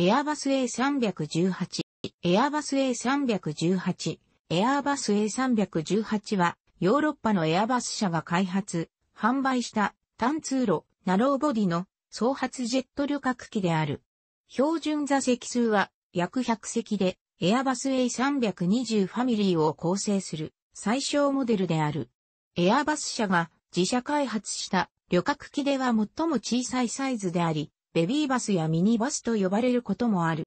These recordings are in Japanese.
エアバス A318、エアバス A318、エアバス A318 はヨーロッパのエアバス社が開発、販売した単通路、ナローボディの総発ジェット旅客機である。標準座席数は約100席でエアバス A320 ファミリーを構成する最小モデルである。エアバス社が自社開発した旅客機では最も小さいサイズであり、ベビーバスやミニバスと呼ばれることもある。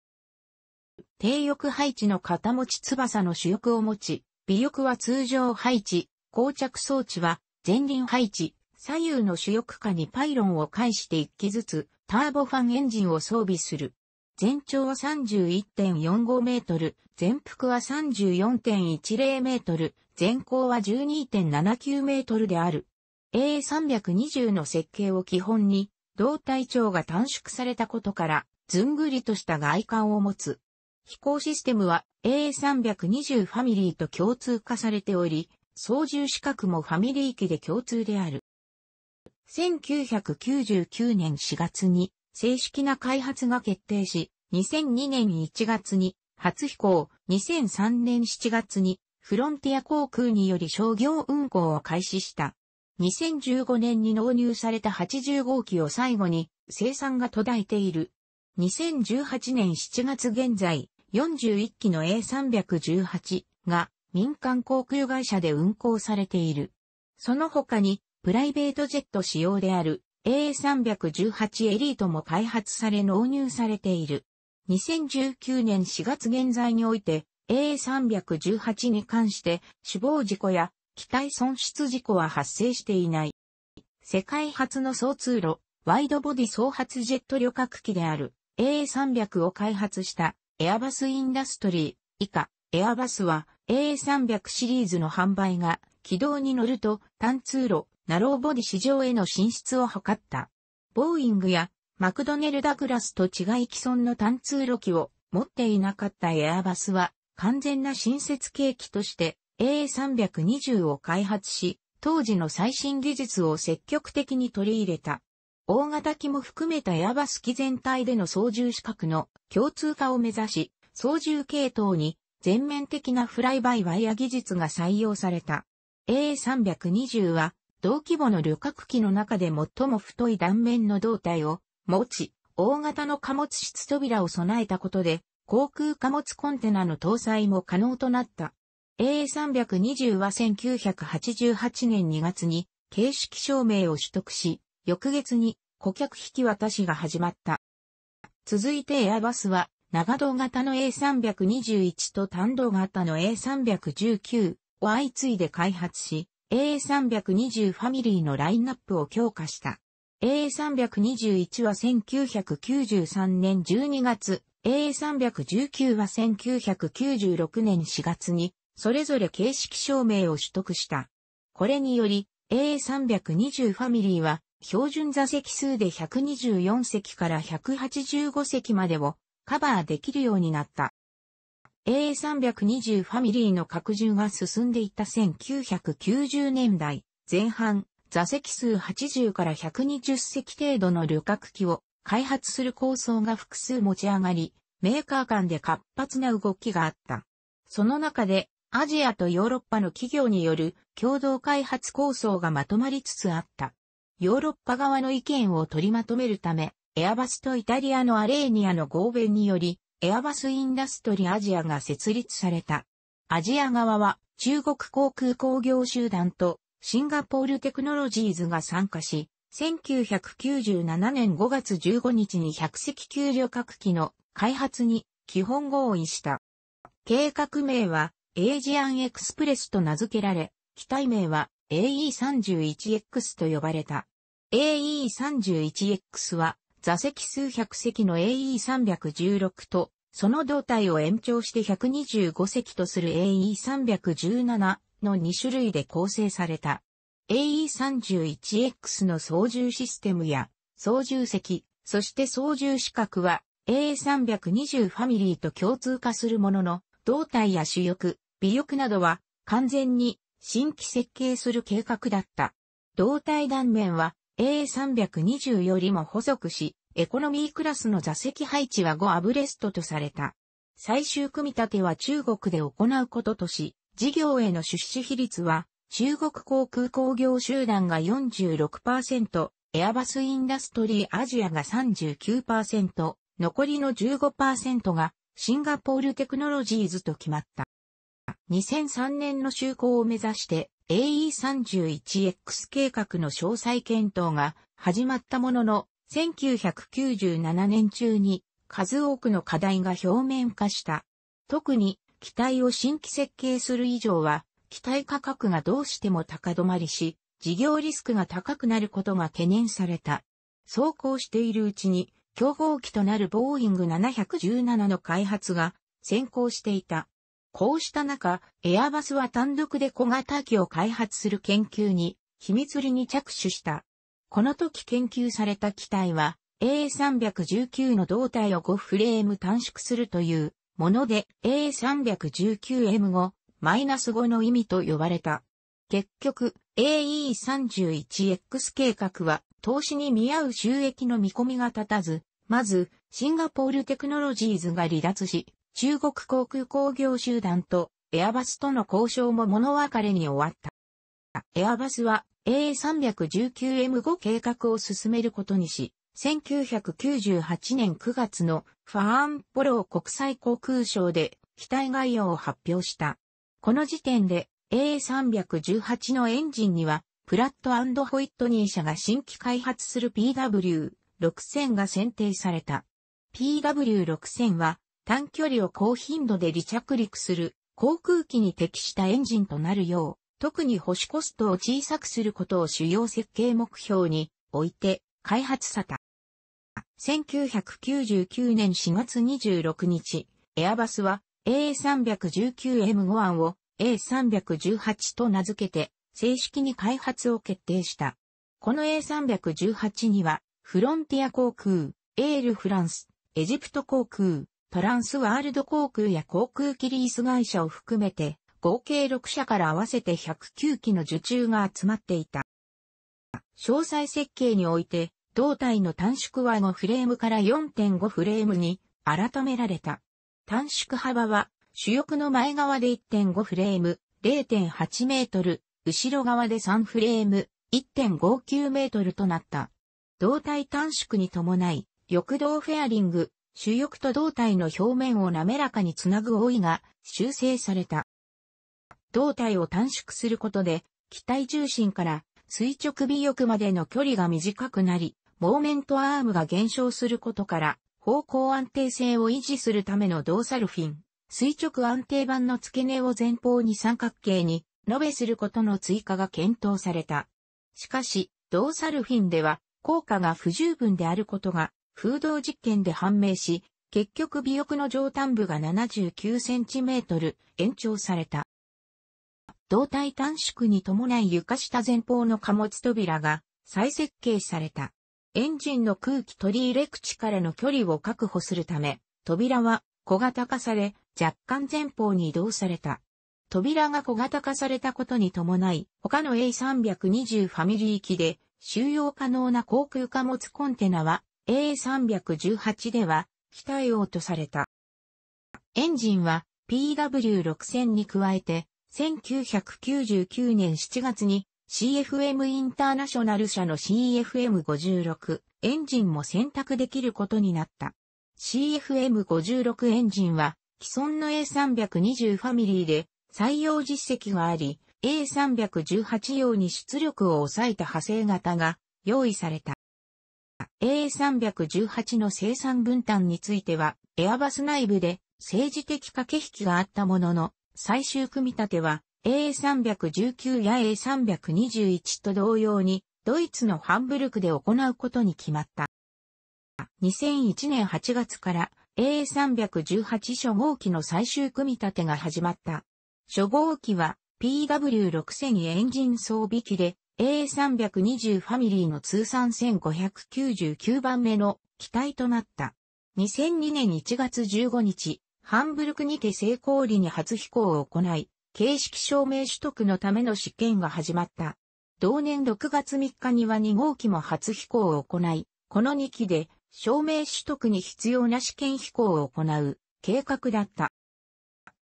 低翼配置の肩持ち翼の主翼を持ち、尾翼は通常配置、膠着装置は前輪配置、左右の主翼下にパイロンを介して1機ずつターボファンエンジンを装備する。全長は31.45メートル、全幅は34.10メートル、全高は12.79メートルである。A320 の設計を基本に、胴体長が短縮されたことから、ずんぐりとした外観を持つ。飛行システムは A320 ファミリーと共通化されており、操縦資格もファミリー機で共通である。1999年4月に正式な開発が決定し、2002年1月に初飛行、2003年7月にフロンティア航空により商業運行を開始した。2015年に納入された80号機を最後に生産が途絶えている。2018年7月現在、41機の A318 が民間航空会社で運行されている。その他に、プライベートジェット仕様である A318 エリートも開発され納入されている。2019年4月現在において A318 に関して死亡事故や機体損失事故は発生していない。世界初の総通路、ワイドボディ総発ジェット旅客機である AA300 を開発したエアバスインダストリー、以下、エアバスは AA300 シリーズの販売が軌道に乗ると単通路、ナローボディ市場への進出を図った。ボーイングやマクドネル・ダグラスと違い既存の単通路機を持っていなかったエアバスは完全な新設計機として A320 を開発し、当時の最新技術を積極的に取り入れた。大型機も含めたエアバス機全体での操縦資格の共通化を目指し、操縦系統に全面的なフライバイワイヤ技術が採用された。A320 は同規模の旅客機の中で最も太い断面の胴体を持ち、大型の貨物室扉を備えたことで、航空貨物コンテナの搭載も可能となった。A320 は1988年2月に形式証明を取得し、翌月に顧客引き渡しが始まった。続いてエアバスは長胴型の A321 と単胴型の A319 を相次いで開発し、A320 ファミリーのラインナップを強化した。A321 は1993年12月、A319 は1996年4月にそれぞれ形式証明を取得した。これにより A320 ファミリーは標準座席数で124席から185席までをカバーできるようになった。A320 ファミリーの拡充が進んでいった1990年代前半、座席数80から120席程度の旅客機を開発する構想が複数持ち上がり、メーカー間で活発な動きがあった。その中でアジアとヨーロッパの企業による共同開発構想がまとまりつつあった。ヨーロッパ側の意見を取りまとめるため、エアバスとイタリアのアレーニアの合弁により、エアバスインダストリアジアが設立された。アジア側は中国航空工業集団とシンガポールテクノロジーズが参加し、1997年5月15日に100隻級旅客機の開発に基本合意した。計画名はエージアンエクスプレスと名付けられ、機体名は AE31X と呼ばれた。AE31X は座席数百席の AE316 と、その胴体を延長して125席とする AE317 の2種類で構成された。AE31X の操縦システムや操縦席、そして操縦資格は A320 ファミリーと共通化するものの、胴体や主翼、尾翼などは完全に新規設計する計画だった。胴体断面は A320 よりも細くし、エコノミークラスの座席配置は5アブレストとされた。最終組み立ては中国で行うこととし、事業への出資比率は中国航空工業集団が46%、エアバスインダストリーアジアが39%、残りの15%がシンガポールテクノロジーズと決まった。2003年の就航を目指して AE31X 計画の詳細検討が始まったものの、1997年中に数多くの課題が表面化した。特に機体を新規設計する以上は、機体価格がどうしても高止まりし、事業リスクが高くなることが懸念された。走行しているうちに、競合機となるボーイング717の開発が先行していた。こうした中、エアバスは単独で小型機を開発する研究に秘密裏に着手した。この時研究された機体は A319 の胴体を5フレーム短縮するというもので A319M5-5 の意味と呼ばれた。結局 AE31X 計画は投資に見合う収益の見込みが立たず、まずシンガポールテクノロジーズが離脱し、中国航空工業集団とエアバスとの交渉も物別れに終わった。エアバスは A319M5 計画を進めることにし、1998年9月のファーンポロー国際航空ショーで機体概要を発表した。この時点で A318 のエンジンにはプラットホイットニー社が新規開発する PW6000 が選定された。PW6000 は短距離を高頻度で離着陸する航空機に適したエンジンとなるよう、特に保守コストを小さくすることを主要設計目標において開発された。1999年4月26日、エアバスは A319M5 案を A318 と名付けて正式に開発を決定した。この A318 にはフロンティア航空、エールフランス、エジプト航空、トランスワールド航空や航空機リース会社を含めて、合計6社から合わせて109機の受注が集まっていた。詳細設計において、胴体の短縮は5フレームから4.5フレームに改められた。短縮幅は主翼の前側で1.5フレーム、0.8メートル、後ろ側で3フレーム、1.59メートルとなった。胴体短縮に伴い、翼動フェアリング、主翼と胴体の表面を滑らかにつなぐ覆いが修正された。胴体を短縮することで、機体重心から垂直尾翼までの距離が短くなり、モーメントアームが減少することから、方向安定性を維持するためのドーサルフィン、垂直安定板の付け根を前方に三角形に延べすることの追加が検討された。しかし、ドーサルフィンでは効果が不十分であることが風洞実験で判明し、結局尾翼の上端部が79センチメートル延長された。胴体短縮に伴い床下前方の貨物扉が再設計された。エンジンの空気取り入れ口からの距離を確保するため、扉は小型化され、若干前方に移動された。扉が小型化されたことに伴い、他の A320 ファミリー機で収容可能な航空貨物コンテナは A318 では、非対応とされた。エンジンは PW6000 に加えて、1999年7月に CFM インターナショナル社の CFM56 エンジンも選択できることになった。CFM56 エンジンは既存の A320 ファミリーで採用実績があり、A318 用に出力を抑えた派生型が用意された。A318 の生産分担については、エアバス内部で政治的駆け引きがあったものの、最終組み立ては A319 や A321 と同様に、ドイツのハンブルクで行うことに決まった。2001年8月から A318 初号機の最終組み立てが始まった。初号機は PW6000 エンジン装備機で A320 ファミリーの通算1599番目の機体となった。2002年1月15日、ハンブルクにて成功裏に初飛行を行い、形式証明取得のための試験が始まった。同年6月3日には2号機も初飛行を行い、この2機で証明取得に必要な試験飛行を行う計画だった。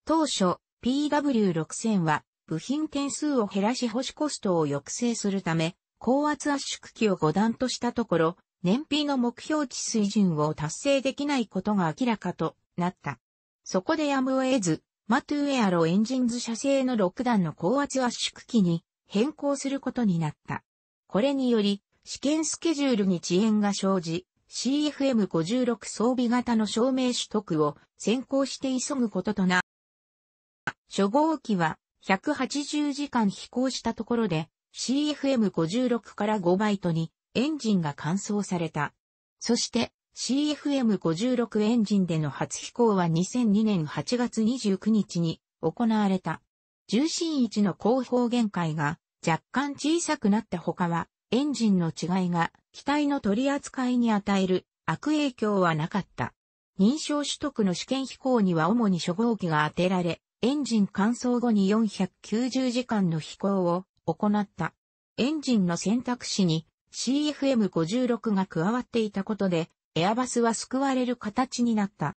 当初、PW6000 は部品点数を減らし保守コストを抑制するため、高圧圧縮機を5段としたところ、燃費の目標値水準を達成できないことが明らかとなった。そこでやむを得ず、マトゥエアロエンジンズ社製の6段の高圧圧縮機に変更することになった。これにより、試験スケジュールに遅延が生じ、CFM56 装備型の証明取得を先行して急ぐこととな。初号機は180時間飛行したところで CFM56 から5バイトにエンジンが乾燥された。そして CFM56 エンジンでの初飛行は2002年8月29日に行われた。重心位置の後方限界が若干小さくなった他はエンジンの違いが機体の取り扱いに与える悪影響はなかった。認証取得の試験飛行には主に初号機が当てられ、エンジン乾燥後に490時間の飛行を行った。エンジンの選択肢に CFM56 が加わっていたことで、エアバスは救われる形になった。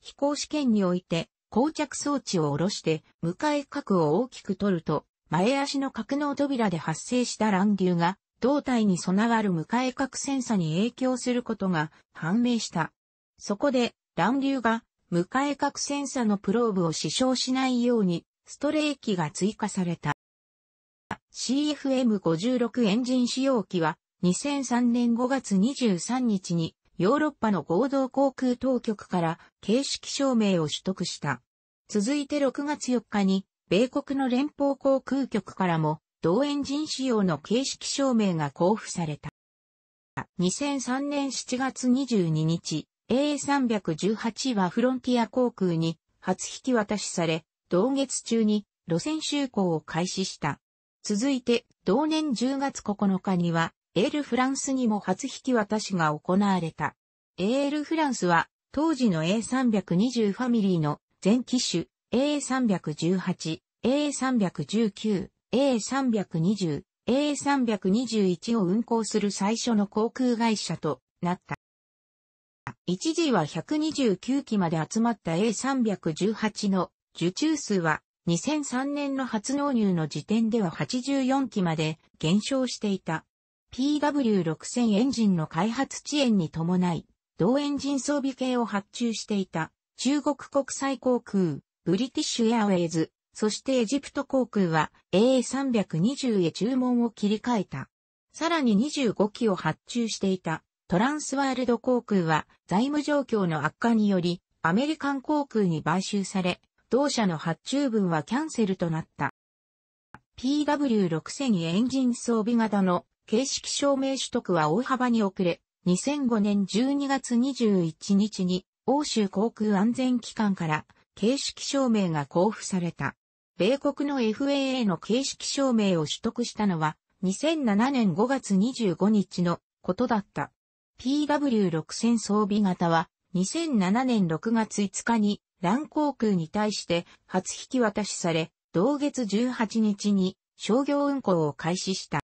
飛行試験において、膠着装置を下ろして、向かい角を大きく取ると、前足の格納扉で発生した乱流が、胴体に備わる向かい角センサに影響することが判明した。そこで、乱流が、向かい角センサのプローブを死傷しないように、ストレー機が追加された。CFM56 エンジン使用機は、2003年5月23日に、ヨーロッパの合同航空当局から形式証明を取得した。続いて6月4日に、米国の連邦航空局からも同エンジン仕様の形式証明が交付された。2003年7月22日、A318 はフロンティア航空に初引き渡しされ、同月中に路線就航を開始した。続いて、同年10月9日には、エールフランスにも初引き渡しが行われた。エールフランスは、当時の A320 ファミリーの全機種 A318、A319、A320、A321 を運行する最初の航空会社となった。一時は129機まで集まった A318 の受注数は2003年の初納入の時点では84機まで減少していた。PW6000 エンジンの開発遅延に伴い、同エンジン装備系を発注していた中国国際航空、ブリティッシュエアウェイズ、そしてエジプト航空は AA320 へ注文を切り替えた。さらに25機を発注していたトランスワールド航空は財務状況の悪化によりアメリカン航空に買収され、同社の発注分はキャンセルとなった。PW6000 エンジン装備型の形式証明取得は大幅に遅れ、2005年12月21日に欧州航空安全機関から形式証明が交付された。米国の FAA の形式証明を取得したのは2007年5月25日のことだった。PW6000 装備型は2007年6月5日に蘭航空に対して初引き渡しされ、同月18日に商業運行を開始した。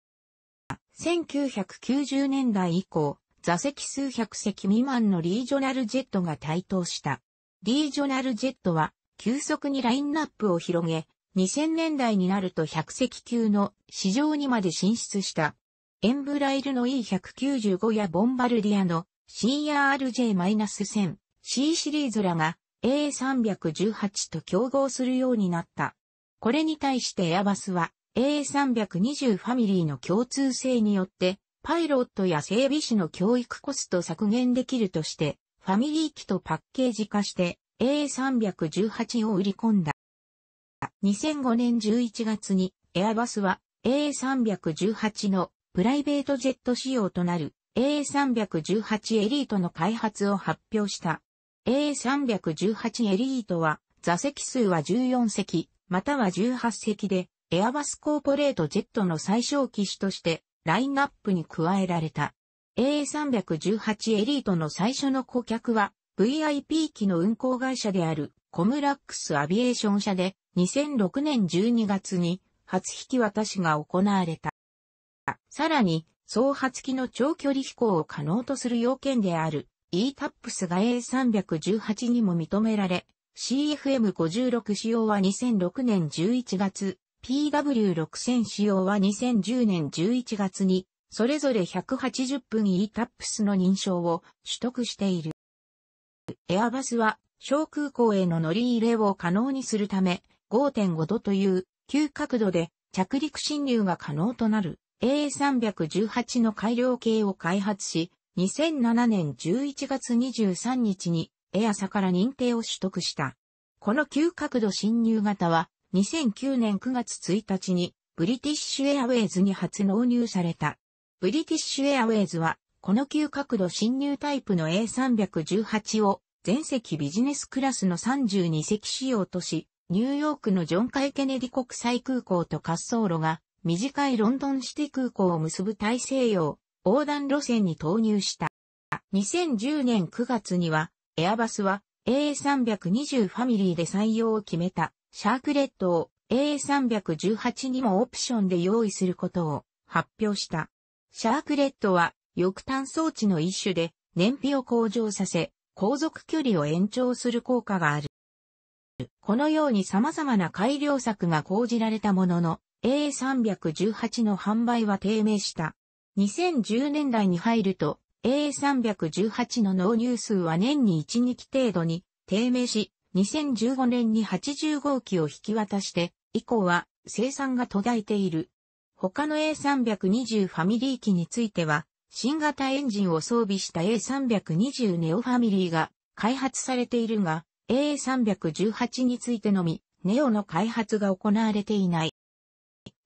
1990年代以降、座席数百席未満のリージョナルジェットが台頭した。リージョナルジェットは急速にラインナップを広げ、2000年代になると100席級の市場にまで進出した。エンブライルの E195 やボンバルディアの CRJ-1000、C シリーズらが A318 と競合するようになった。これに対してエアバスは A320 ファミリーの共通性によってパイロットや整備士の教育コスト削減できるとしてファミリー機とパッケージ化して A318 を売り込んだ。2005年11月にエアバスは A318 のプライベートジェット仕様となる A318 エリートの開発を発表した。A318 エリートは座席数は14席、または18席で、エアバスコーポレートジェットの最小機種としてラインナップに加えられた。A318 エリートの最初の顧客は VIP 機の運航会社であるコムラックスアビエーション社で2006年12月に初引き渡しが行われた。さらに、双発機の長距離飛行を可能とする要件である ETOPS が A318 にも認められ、CFM56 仕様は2006年11月、PW6000 仕様は2010年11月に、それぞれ180分 ETOPS の認証を取得している。エアバスは小空港への乗り入れを可能にするため、5.5度という急角度で着陸侵入が可能となる A318 の改良系を開発し、2007年11月23日にエアサから認定を取得した。この急角度侵入型は2009年9月1日にブリティッシュエアウェイズに初納入された。ブリティッシュエアウェイズはこの急角度侵入タイプの A318 を全席ビジネスクラスの32席仕様とし、ニューヨークのジョン・カイ・ケネディ国際空港と滑走路が短いロンドンシティ空港を結ぶ大西洋横断路線に投入した。2010年9月にはエアバスは A320 ファミリーで採用を決めたシャークレットを A318 にもオプションで用意することを発表した。シャークレットは翼端装置の一種で燃費を向上させ、航続距離を延長する効果がある。このように様々な改良策が講じられたものの、A318 の販売は低迷した。2010年代に入ると、A318 の納入数は年に1、2機程度に低迷し、2015年に80号機を引き渡して、以降は生産が途絶えている。他の A320 ファミリー機については、新型エンジンを装備した A320 ネオファミリーが開発されているが、A318 についてのみ、ネオの開発が行われていない。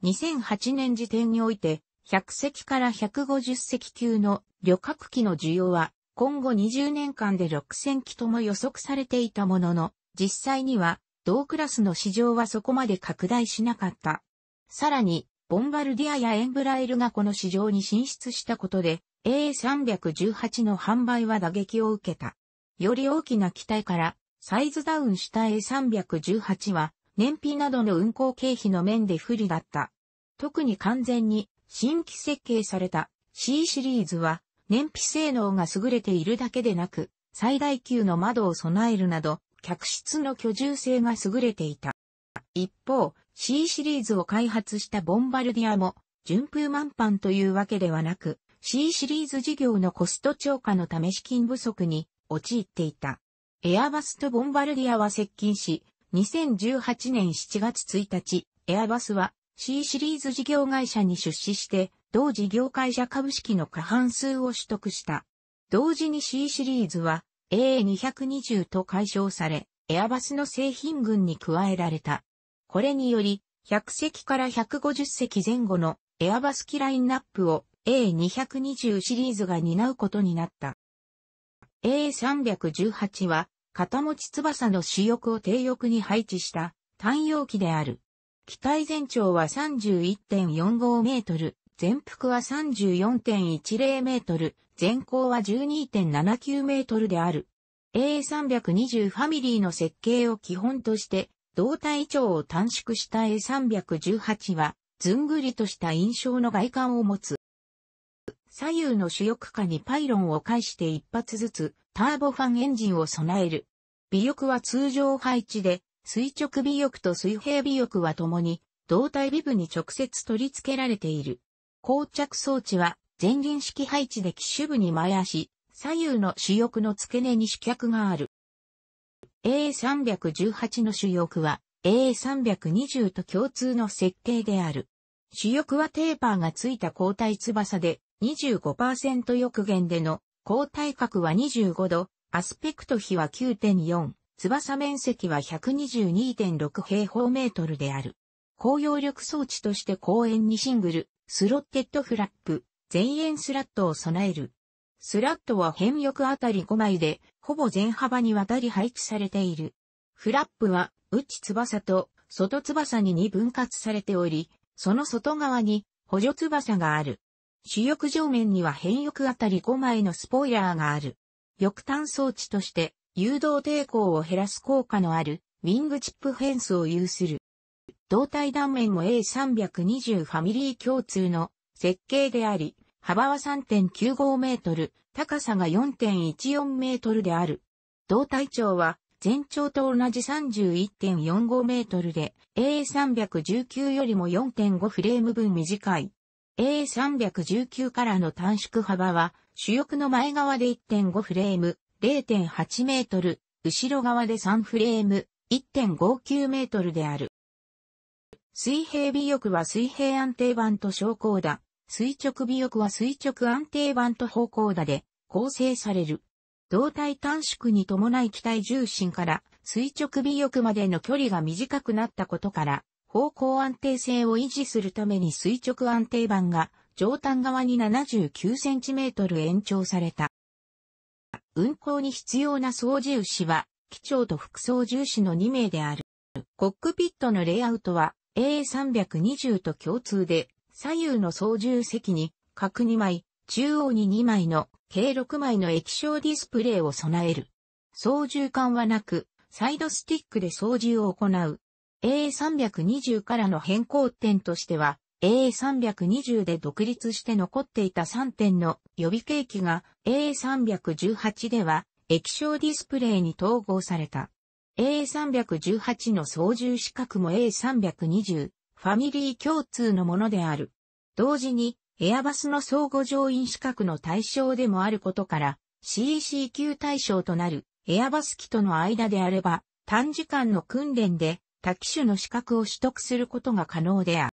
2008年時点において、100隻から150隻級の旅客機の需要は、今後20年間で6000機とも予測されていたものの、実際には、同クラスの市場はそこまで拡大しなかった。さらに、ボンバルディアやエンブラエルがこの市場に進出したことで、A318 の販売は打撃を受けた。より大きな機体からサイズダウンした A318 は、燃費などの運行経費の面で不利だった。特に完全に新規設計された C シリーズは、燃費性能が優れているだけでなく、最大級の窓を備えるなど、客室の居住性が優れていた。一方、C シリーズを開発したボンバルディアも、順風満帆というわけではなく、C シリーズ事業のコスト超過のため資金不足に陥っていた。エアバスとボンバルディアは接近し、2018年7月1日、エアバスは C シリーズ事業会社に出資して、同事業会社株式の過半数を取得した。同時に C シリーズは AA220 と解消され、エアバスの製品群に加えられた。これにより、100席から150席前後のエアバス機ラインナップを A220 シリーズが担うことになった。A318 は片持ち翼の主翼を低翼に配置した単葉機である。機体全長は31.45メートル、全幅は34.10メートル、全高は12.79メートルである。A320 ファミリーの設計を基本として、胴体長を短縮した A318 は、ずんぐりとした印象の外観を持つ。左右の主翼下にパイロンを介して一発ずつターボファンエンジンを備える。尾翼は通常配置で、垂直尾翼と水平尾翼は共に、胴体尾部に直接取り付けられている。膠着装置は前輪式配置で機種部に前足、左右の主翼の付け根に主脚がある。A318 の主翼は A320 と共通の設計である。主翼はテーパーがついた交代翼で、25%翼限での高体角は25度、アスペクト比は9.4、翼面積は122.6平方メートルである。高揚力装置として公園にシングル、スロッテッドフラップ、前円スラットを備える。スラットは変翼あたり5枚で、ほぼ全幅にわたり配置されている。フラップは、内翼と外翼に2分割されており、その外側に補助翼がある。主翼上面には変翼あたり5枚のスポイラーがある。翼端装置として誘導抵抗を減らす効果のあるウィングチップフェンスを有する。胴体断面も A320 ファミリー共通の設計であり、幅は3.95メートル、高さが4.14メートルである。胴体長は全長と同じ31.45メートルで A319 よりも4.5フレーム分短い。A319 からの短縮幅は主翼の前側で1.5フレーム0.8メートル、後ろ側で3フレーム1.59メートルである。水平尾翼は水平安定板と昇降だ。垂直尾翼は垂直安定板と方向打で構成される。胴体短縮に伴い機体重心から垂直尾翼までの距離が短くなったことから、方向安定性を維持するために垂直安定板が上端側に 79cm 延長された。運行に必要な操縦士は、機長と副操縦士の2名である。コックピットのレイアウトは A320 と共通で、左右の操縦席に角2枚、中央に2枚の計6枚の液晶ディスプレイを備える。操縦桿はなく、サイドスティックで操縦を行う。A320 からの変更点としては、A320 で独立して残っていた3点の予備計器が A318 では液晶ディスプレイに統合された。A318 の操縦資格も A320 ファミリー共通のものである。同時にエアバスの相互乗員資格の対象でもあることから CC 級対象となるエアバス機との間であれば短時間の訓練で多機種の資格を取得することが可能である。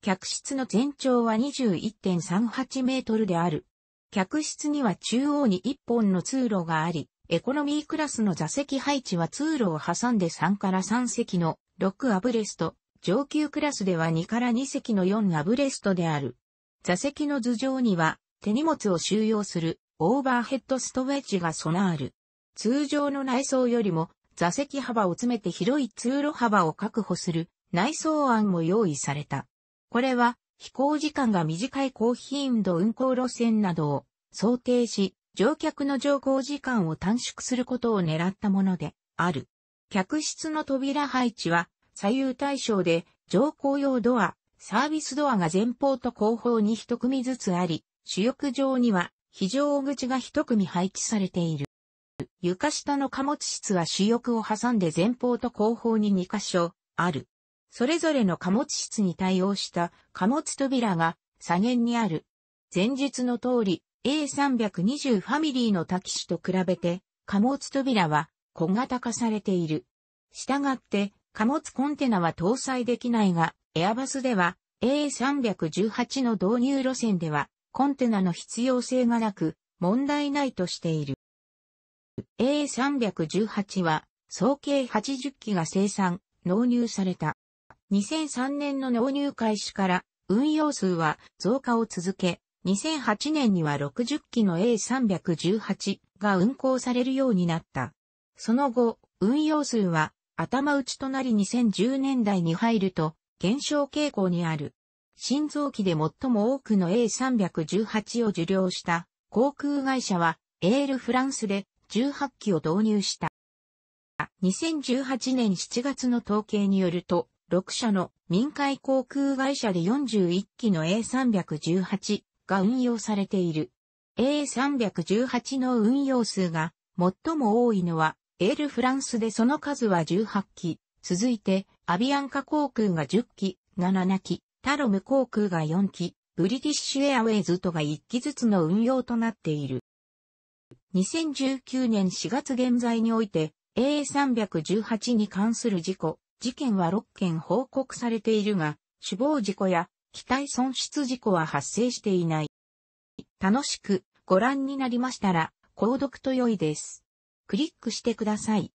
客室の全長は21.38メートルである。客室には中央に1本の通路があり、エコノミークラスの座席配置は通路を挟んで3から3席の6アブレスト、上級クラスでは2から2席の4アブレストである。座席の頭上には手荷物を収容するオーバーヘッドストウェッジが備わる。通常の内装よりも座席幅を詰めて広い通路幅を確保する内装案も用意された。これは飛行時間が短い高頻度運行路線などを想定し、乗客の乗降時間を短縮することを狙ったものである。客室の扉配置は左右対称で乗降用ドア、サービスドアが前方と後方に一組ずつあり、主翼上には非常口が一組配置されている。床下の貨物室は主翼を挟んで前方と後方に2箇所ある。それぞれの貨物室に対応した貨物扉が左舷にある。前述の通り A320 ファミリーの多機種と比べて貨物扉は小型化されている。したがって貨物コンテナは搭載できないが、エアバスでは A318 の導入路線ではコンテナの必要性がなく問題ないとしている。A318 は総計80機が生産、納入された。2003年の納入開始から運用数は増加を続け、2008年には60機の A318 が運行されるようになった。その後、運用数は頭打ちとなり2010年代に入ると減少傾向にある。新造機で最も多くの A318 を受領した航空会社はエールフランスで18機を導入した。2018年7月の統計によると、6社の民間航空会社で41機の A318 が運用されている。A318 の運用数が最も多いのは、エールフランスでその数は18機、続いて、アビアンカ航空が10機、が7機、タロム航空が4機、ブリティッシュエアウェイズとが1機ずつの運用となっている。2019年4月現在において A318 に関する事故、事件は6件報告されているが、死亡事故や機体損失事故は発生していない。楽しくご覧になりましたら、購読と良いです。クリックしてください。